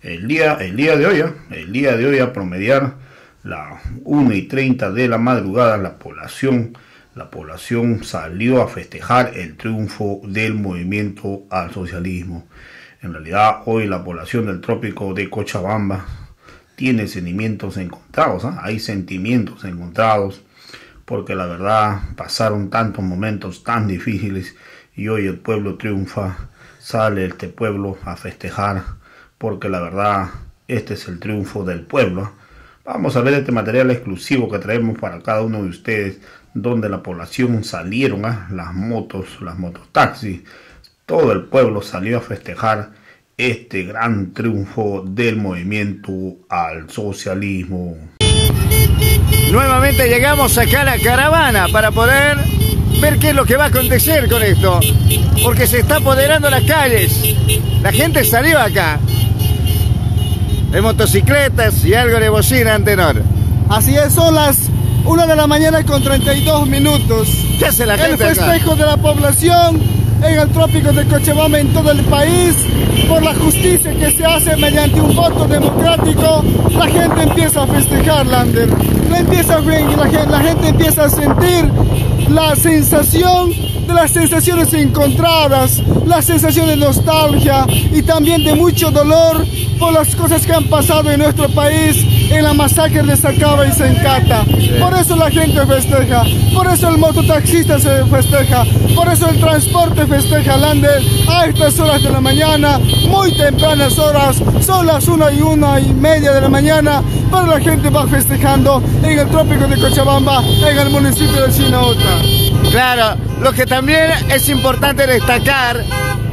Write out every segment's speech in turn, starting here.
El día, el día de hoy, ¿eh? el día de hoy a promediar la 1 y 30 de la madrugada, la población, la población salió a festejar el triunfo del movimiento al socialismo. En realidad, hoy la población del trópico de Cochabamba tiene sentimientos encontrados, ¿ah? hay sentimientos encontrados, porque la verdad pasaron tantos momentos tan difíciles y hoy el pueblo triunfa, sale este pueblo a festejar, porque la verdad este es el triunfo del pueblo. Vamos a ver este material exclusivo que traemos para cada uno de ustedes, donde la población salieron, a ¿ah? las motos, las mototaxis, todo el pueblo salió a festejar este gran triunfo del movimiento al socialismo. Nuevamente llegamos acá a la caravana para poder ver qué es lo que va a acontecer con esto. Porque se está apoderando las calles. La gente salió acá. De motocicletas y algo de bocina antenor. Así es, son las 1 de la mañana con 32 minutos. ¿Qué hace la gente El festejo de la población en el trópico de Cochabamba en todo el país por la justicia que se hace mediante un voto democrático, la gente empieza a festejar, Lander. La, empieza, la, gente, la gente empieza a sentir la sensación de las sensaciones encontradas, la sensación de nostalgia y también de mucho dolor por las cosas que han pasado en nuestro país en la masacre de Sacaba y Sencata. Por eso la gente festeja, por eso el mototaxista se festeja, por eso el transporte festeja Lander a estas horas de la mañana, muy tempranas horas, son las una y una y media de la mañana, pero la gente va festejando en el trópico de Cochabamba, en el municipio de Chinaota. Claro, lo que también es importante destacar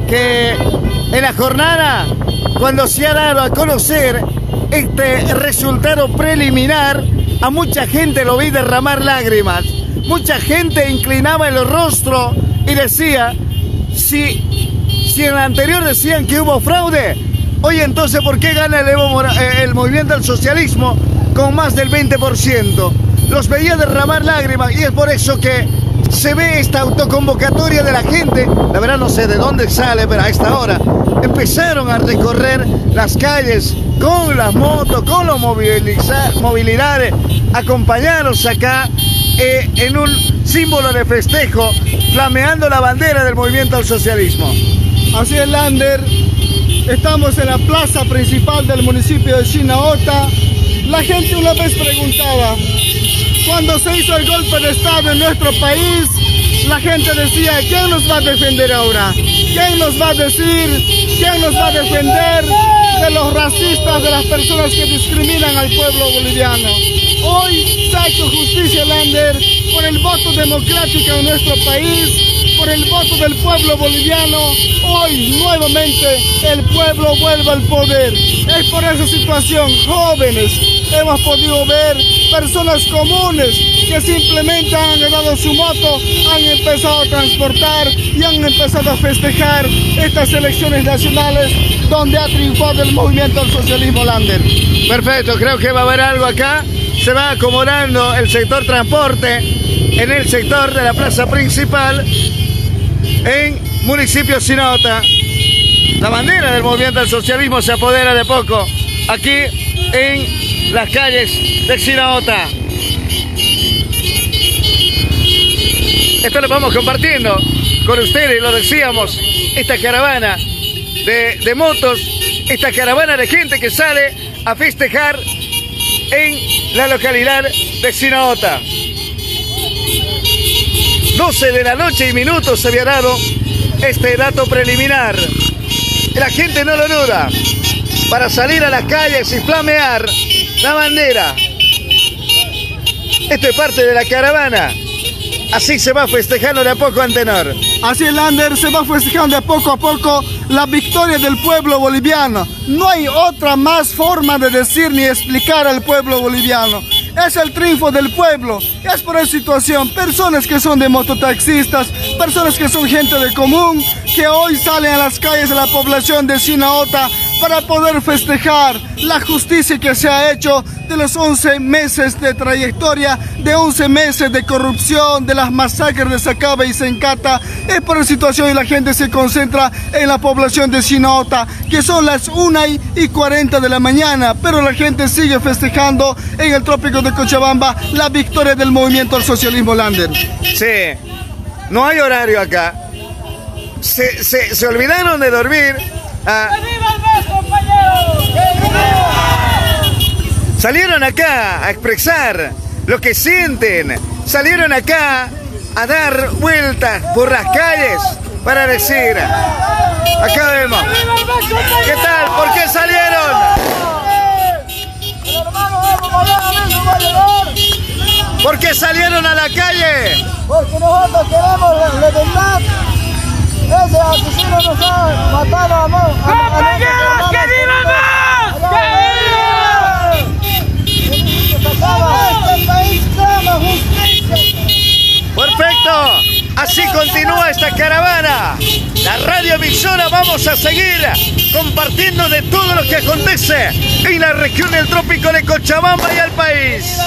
que en la jornada, cuando se ha dado a conocer este resultado preliminar, a mucha gente lo vi derramar lágrimas. Mucha gente inclinaba el rostro y decía, si, si en el anterior decían que hubo fraude, hoy entonces ¿por qué gana el, eh, el movimiento del socialismo con más del 20%? Los veía derramar lágrimas y es por eso que se ve esta autoconvocatoria de la gente, la verdad no sé de dónde sale, pero a esta hora empezaron a recorrer las calles con las motos, con los movilidades, acompañados acá eh, en un símbolo de festejo, flameando la bandera del movimiento al socialismo. Así es, Lander. Estamos en la plaza principal del municipio de Chinaota. La gente una vez preguntaba, cuando se hizo el golpe de Estado en nuestro país, la gente decía, ¿quién nos va a defender ahora? ¿Quién nos va a decir? ¿Quién nos va a defender de los racistas, de las personas que discriminan al pueblo boliviano? Hoy se ha hecho justicia, Lander, por el voto democrático en nuestro país, por el voto del pueblo boliviano. Hoy nuevamente el pueblo vuelve al poder. Es por esa situación, jóvenes, hemos podido ver personas comunes que simplemente han ganado su moto, han empezado a transportar y han empezado a festejar estas elecciones nacionales donde ha triunfado el movimiento del socialismo Lander. Perfecto, creo que va a haber algo acá. Se va acomodando el sector transporte en el sector de la plaza principal en municipio Sinota. La bandera del movimiento del socialismo se apodera de poco aquí en las calles de Sinaota. Esto lo vamos compartiendo con ustedes, lo decíamos, esta caravana de, de motos, esta caravana de gente que sale a festejar en la localidad de Sinaota. 12 de la noche y minutos se había dado este dato preliminar. La gente no lo duda. Para salir a las calles y flamear la bandera. Esto es parte de la caravana. Así se va festejando de a poco Antenor. Así Lander se va festejando de poco a poco la victoria del pueblo boliviano. No hay otra más forma de decir ni explicar al pueblo boliviano es el triunfo del pueblo. Es por esa situación, personas que son de mototaxistas, personas que son gente de común, que hoy salen a las calles de la población de Sinaota para poder festejar la justicia que se ha hecho de los 11 meses de trayectoria, de 11 meses de corrupción, de las masacres de Sacaba y Sencata. Es por la situación y la gente se concentra en la población de Sinaota, que son las 1 y 40 de la mañana, pero la gente sigue festejando en el trópico de Cochabamba la victoria del movimiento al socialismo Lander. Sí, no hay horario acá. Se, se, se olvidaron de dormir. Ah, salieron acá a expresar lo que sienten. Salieron acá a dar vueltas por las calles para decir, acá vemos, ¿qué tal? ¿Por qué salieron? ¿Por qué salieron a la calle? Porque nosotros queremos la libertad. Ese asesino nos ha matado a amor. ¡Compañeros, que viva más! Este país clama justicia. Perfecto. Así continúa esta caravana. La radio emisora vamos a seguir compartiendo de todo lo que acontece en la región del trópico de Cochabamba y al país.